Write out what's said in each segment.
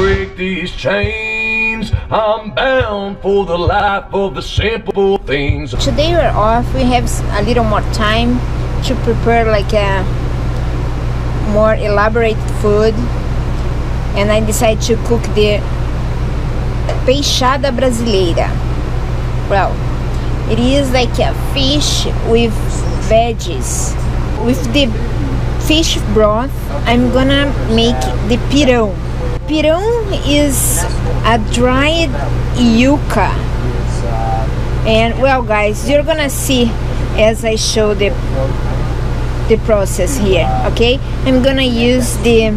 break these chains, I'm bound for the life of the simple things. Today we're off. We have a little more time to prepare like a more elaborate food. And I decided to cook the peixada brasileira. Well, it is like a fish with veggies. With the fish broth, I'm gonna make the pirão. Pirão is a dried yuca. And well guys, you're gonna see as I show the the process here, okay? I'm gonna use the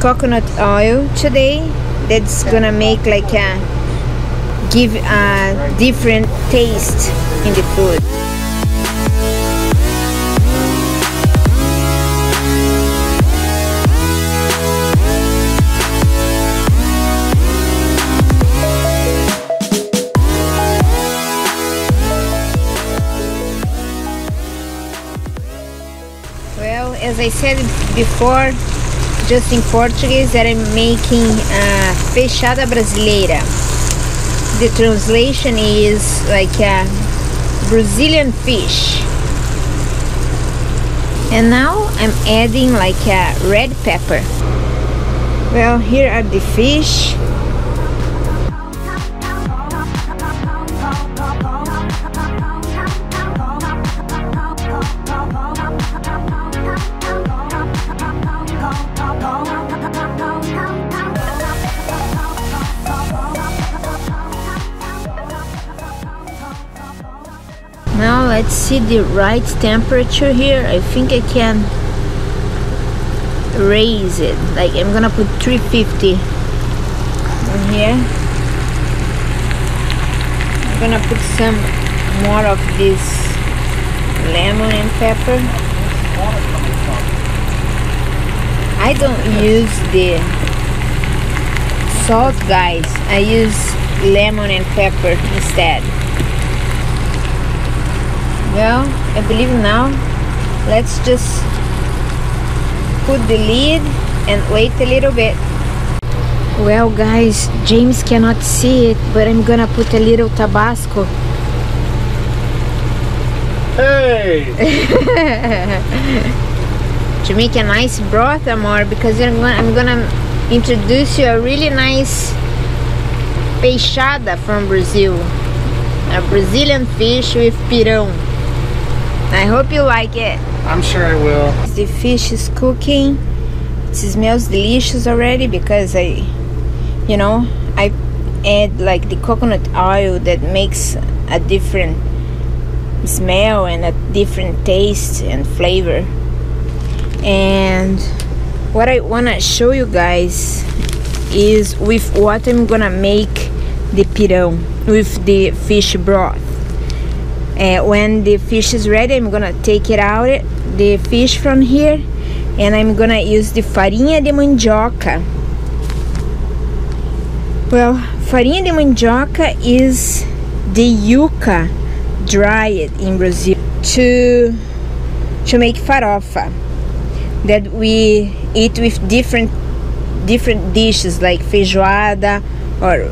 coconut oil today. That's gonna make like a give a different taste in the food. I said before, just in Portuguese, that I'm making a peixada brasileira. The translation is like a Brazilian fish. And now I'm adding like a red pepper. Well, here are the fish. Let's see the right temperature here. I think I can raise it. Like I'm gonna put 350 in here. I'm gonna put some more of this lemon and pepper. I don't use the salt guys. I use lemon and pepper instead. Well, I believe now let's just put the lid and wait a little bit. Well guys, James cannot see it, but I'm gonna put a little Tabasco. Hey! to make a nice broth amor because I'm gonna, I'm gonna introduce you a really nice peixada from Brazil a Brazilian fish with pirão I hope you like it. I'm sure I will. the fish is cooking. It smells delicious already because I you know I add like the coconut oil that makes a different smell and a different taste and flavor. And what I wanna show you guys is with what I'm gonna make the pirão with the fish broth uh, when the fish is ready I'm gonna take it out the fish from here and I'm gonna use the farinha de mandioca. Well farinha de mandioca is the yuca dried in Brazil to to make farofa that we eat with different different dishes like feijoada or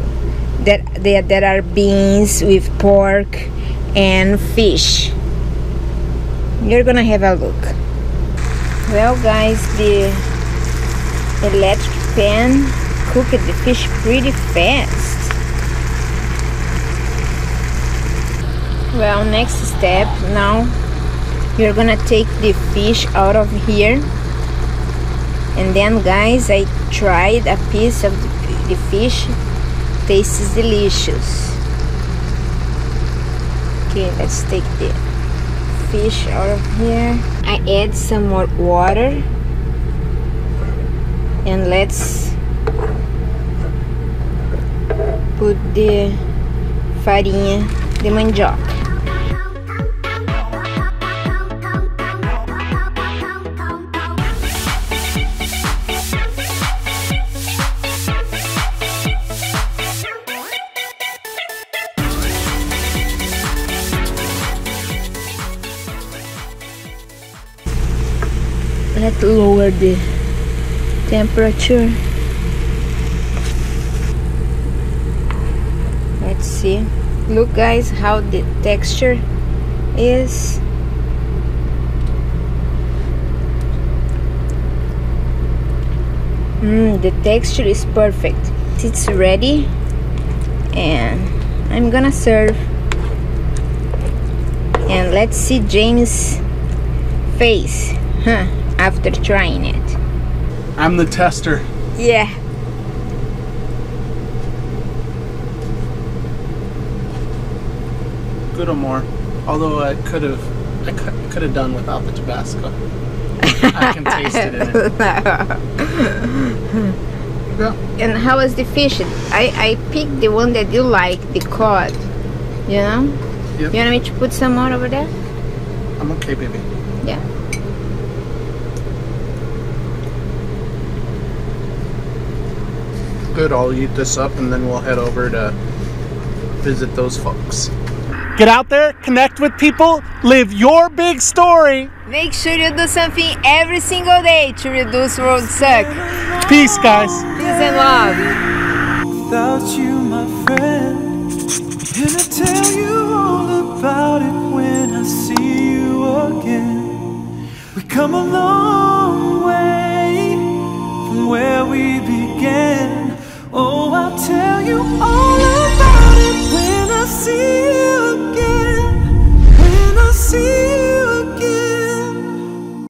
that there, there are beans with pork and fish. You're gonna have a look. Well guys the electric pan cooked the fish pretty fast. Well next step now you're gonna take the fish out of here. And then guys I tried a piece of the, the fish. Tastes delicious okay let's take the fish out of here. I add some more water. And let's put the farinha de mandioca let's lower the temperature. Let's see. Look guys how the texture is. Mm, the texture is perfect. It's ready and I'm gonna serve and let's see James face huh, after trying it I'm the tester. yeah Good or more. Although I could have, I could, have done without the Tabasco. I can taste it in it. Yeah. and how was the fish I, I picked the one that you like the cod you know Yep. you want me to put some more over there I'm okay, baby. yeah Good. I'll eat this up and then we'll head over to visit those folks. Get out there, connect with people, live your big story. make sure you do something every single day to reduce road suck Peace, guys. peace and love without you, my friend. And I tell you all about it when I see you again. We come a long way